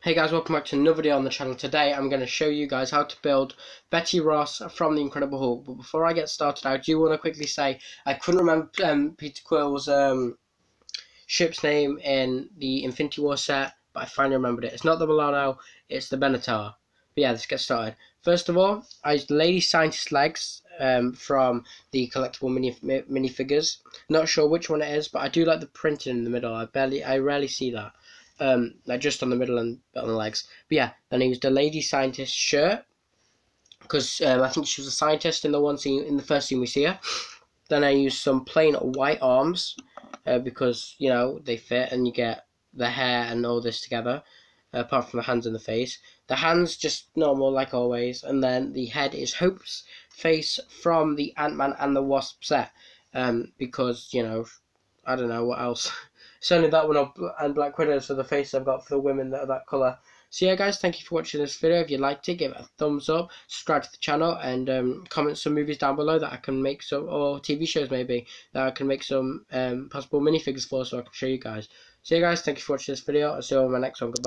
Hey guys, welcome back to another video on the channel. Today I'm going to show you guys how to build Betty Ross from The Incredible Hulk. But before I get started, I do want to quickly say I couldn't remember um, Peter Quill's um, ship's name in the Infinity War set, but I finally remembered it. It's not the Milano, it's the Benatar. But yeah, let's get started. First of all, I used Lady Scientist legs um, from the collectible mini minifigures. Not sure which one it is, but I do like the printing in the middle. I barely, I rarely see that um, like just on the middle and on the legs. But yeah, then he used a lady scientist shirt because um, I think she was a scientist in the one scene in the first scene we see her. Then I used some plain white arms uh, because you know they fit and you get the hair and all this together. Uh, apart from the hands and the face, the hands just normal like always, and then the head is Hope's face from the Ant Man and the Wasp set. Um, because you know, I don't know what else. Only that one up and Black Widow, so the face I've got for the women that are that colour. So yeah guys, thank you for watching this video. If you liked it, give it a thumbs up, subscribe to the channel, and um, comment some movies down below that I can make some, or TV shows maybe, that I can make some um, possible minifigures for so I can show you guys. So yeah guys, thank you for watching this video. I'll see you on my next one. Goodbye.